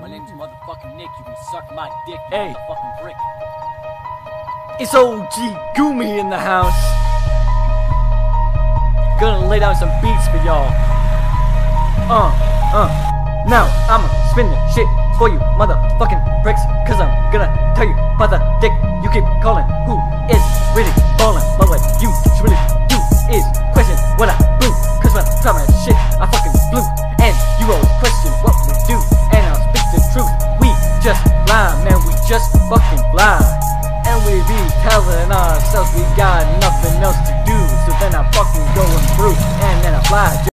My name's motherfucking Nick. You can suck my dick, you Hey. motherfucking brick. It's OG Gumie in the house. Gonna lay down some beats for y'all. Uh, uh. Now I'ma spin the shit for you motherfucking bricks. Cause I'm gonna tell you about the dick you keep calling. Who is really ballin'? But what you should really do is question what I do. Cause when I try my shit, just lie, man. We just fucking lie. And we be telling ourselves we got nothing else to do. So then I fucking go and brew. And then I fly.